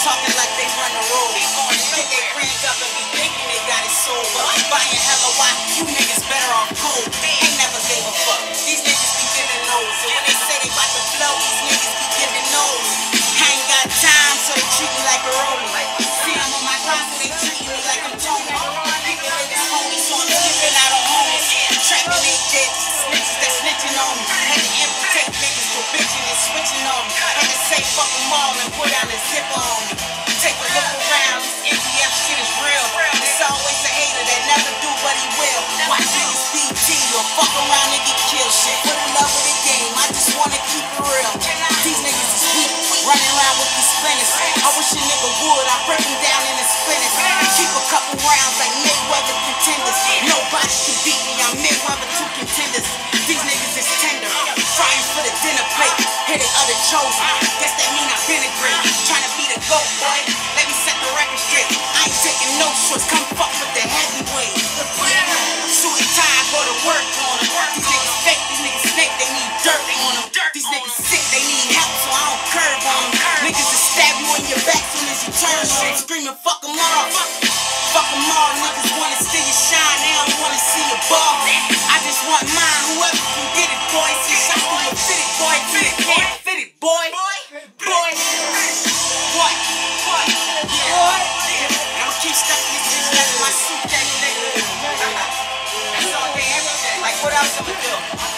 talking like they run the road. Get their friends up and be thinking they got it sold. But buying hella why you niggas better off cold. Ain't never gave a fuck. These niggas be giving nose. And when they say they bout to blow, these niggas be giving nose. I ain't got time, so they treat me like a rollie. See, I'm on my grind, so they treat me like I'm Tony. People in this homie, so I'm skipping out on homies. Trapping they dead, that snitching on me. Had to amputate niggas for bitching and switching on me. Fuck them all and put down the zipper on me. For the dinner plate. Hit it other chosen, guess that mean I've been a great. Trying to be the GOAT, boy, let me set the record straight. I ain't taking no shorts, come fuck with the heavyweight. Suit and tie, go to work on them. These niggas fake, these niggas snake, they need dirt on them. These niggas sick, they need help, so I don't curve on them. Niggas will stab you in your back soon as you turn on them. Screaming, fuck them all. Fuck them all, niggas wanna boy. Fit it, boy. Fit it, boy. Boy. What? What? Yeah. I'ma keep stuffing this bitch like my suit that nigga. That's all day, every day. Like, what else I'ma do?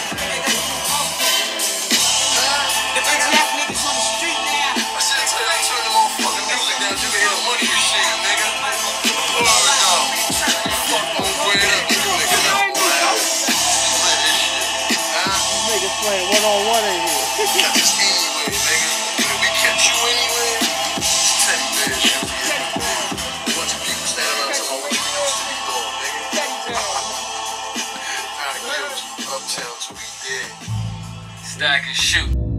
Playing one on one in here. Catch us anyway, nigga. If we catch you anyway, it's teddy bear shit. A bunch of people standing around talking what you used to be doing, nigga. I killed you. Uptown till we dead. Stack and shoot.